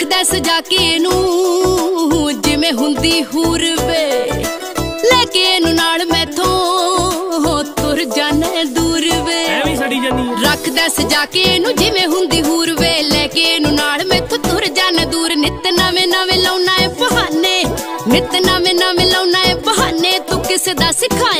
ਰੱਖਦਾ ਸਜਾ ਕੇ ਇਹਨੂੰ ਜਿਵੇਂ ਹੁੰਦੀ ਹੂਰ ਵੇ ਲੈ ਕੇ ਇਹਨੂੰ ਨਾਲ ਮੈਥੋਂ ਤੁਰ ਜਾਣੇ ਦੂਰ ਵੇ ਐਵੇਂ ਸੜੀ ਜਾਨੀ ਰੱਖਦਾ ਸਜਾ ਕੇ ਇਹਨੂੰ ਜਿਵੇਂ ਹੁੰਦੀ ਹੂਰ ਵੇ ਲੈ ਕੇ ਇਹਨੂੰ ਨਾਲ ਮੈਥੋਂ ਤੁਰ ਜਾਣੇ ਦੂਰ। ਨਿਤ ਨਵੇਂ ਨਵੇਂ ਲਾਉਣਾ ਏ ਬਹਾਨੇ। ਨਿਤ ਨਵੇਂ ਨਵੇਂ ਲਾਉਣਾ ਏ ਬਹਾਨੇ। ਤੂੰ ਕਿਸੇ ਦਾ ਸਿਖਾਇਆ